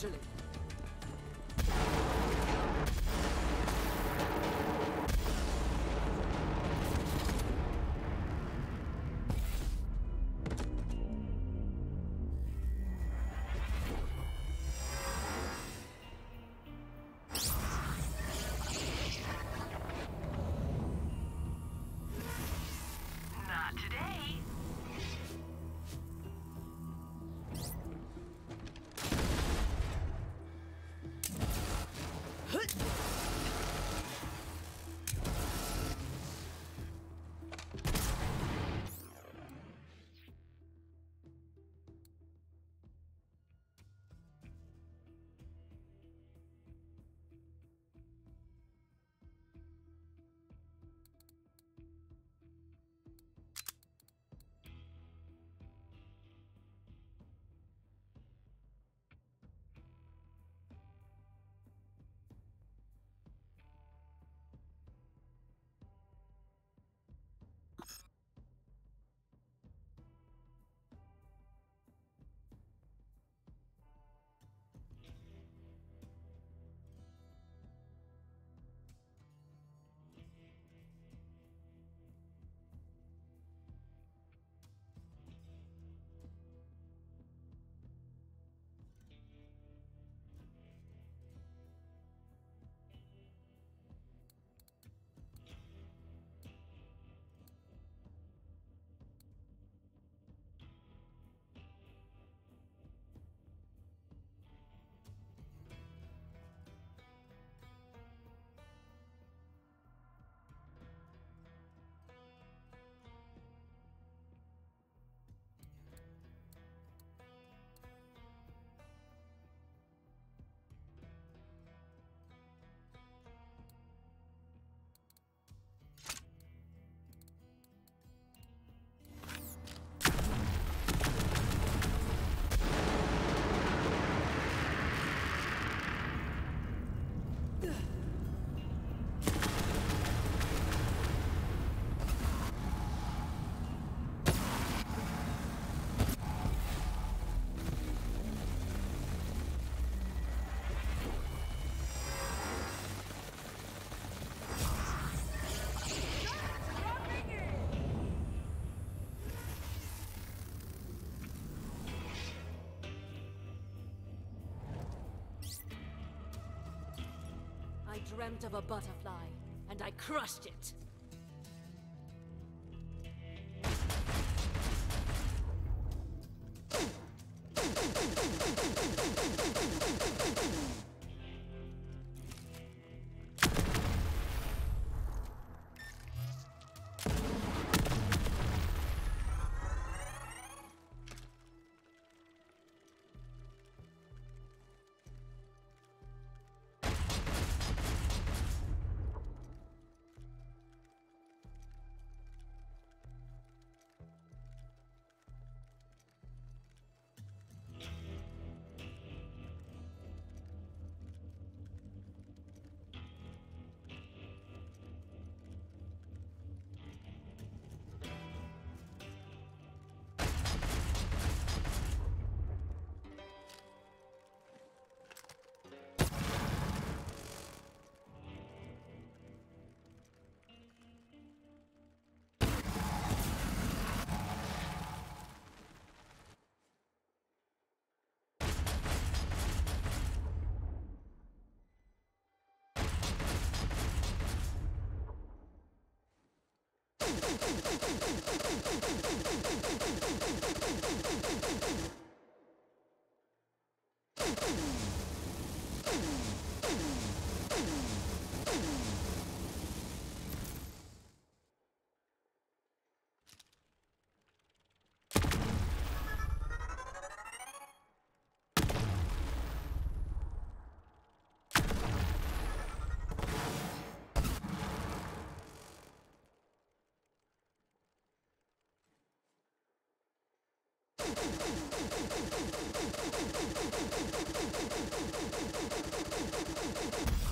gelée. I dreamt of a butterfly, and I crushed it. Thank you. Are you even trying? Absolute massacre! What a rush! I'm good at this!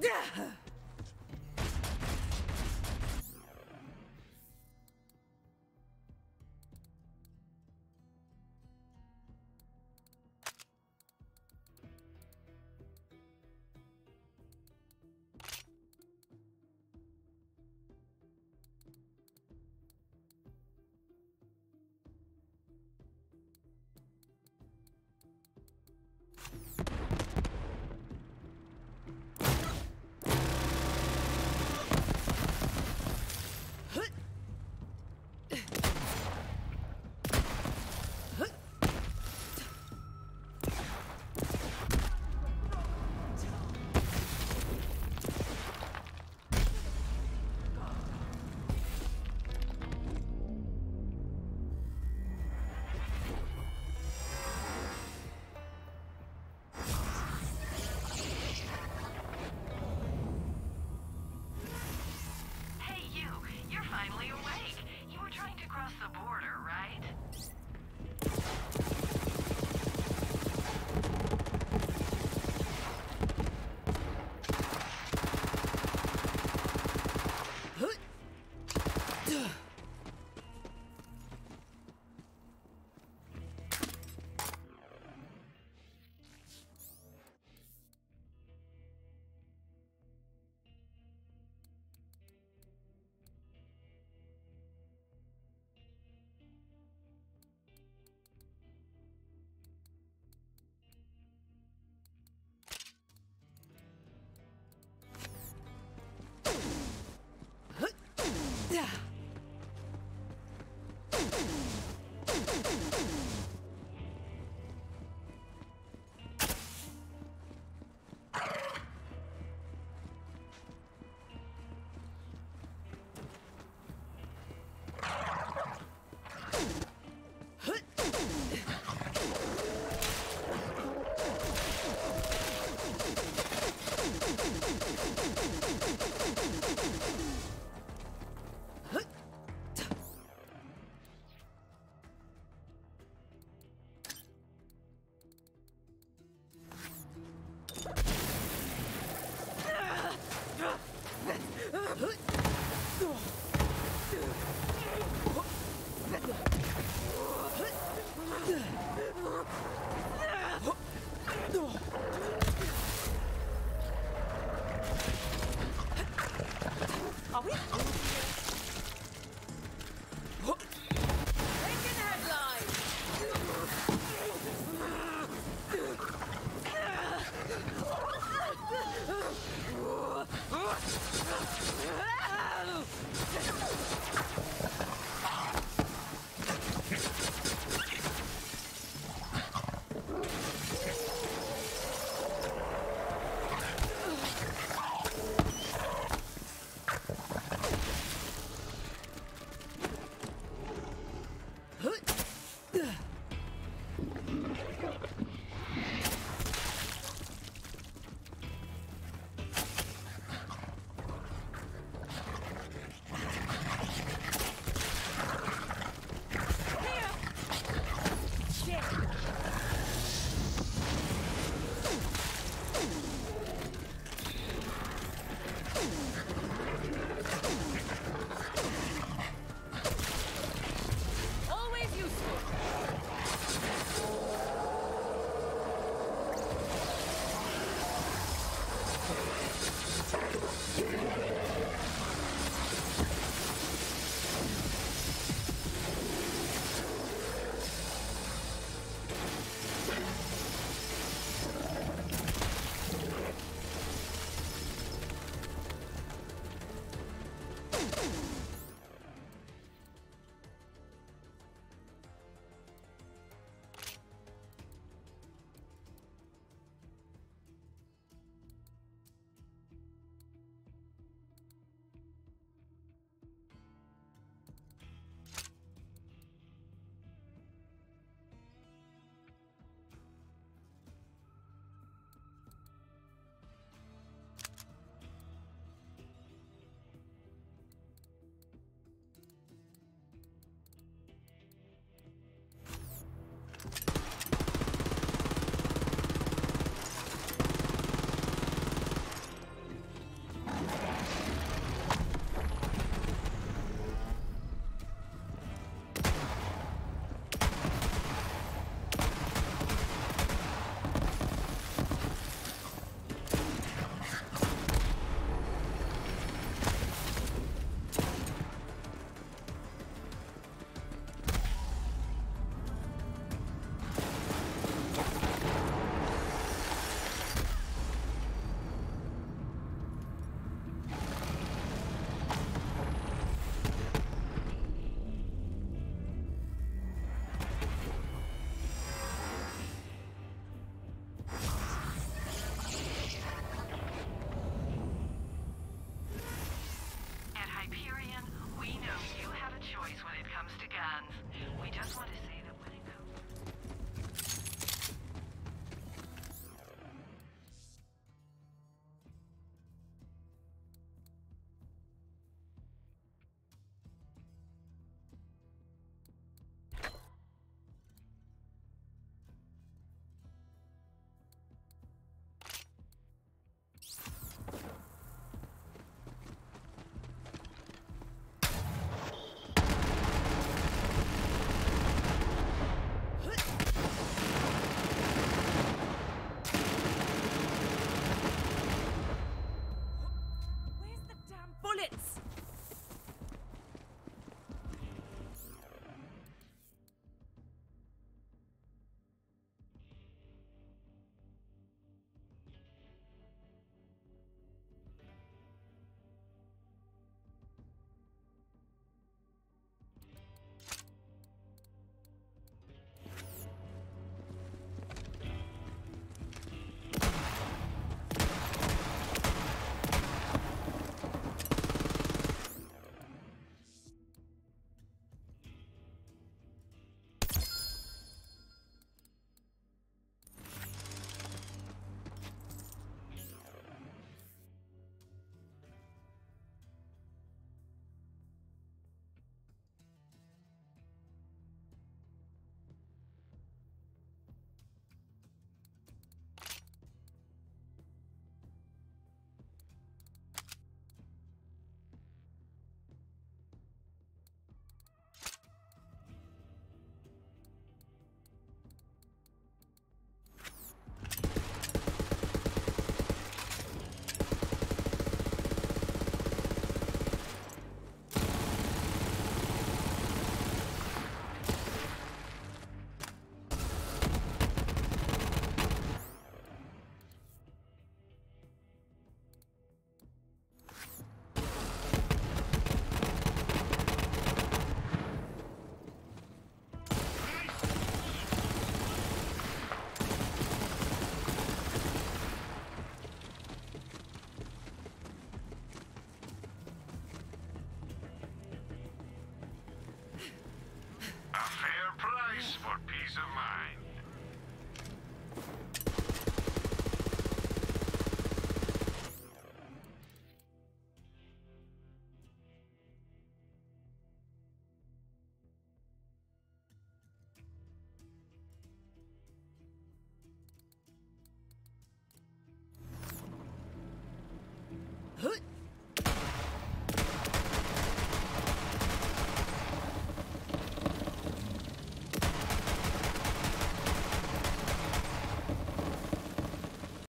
Duh! the border. Oh! Huh?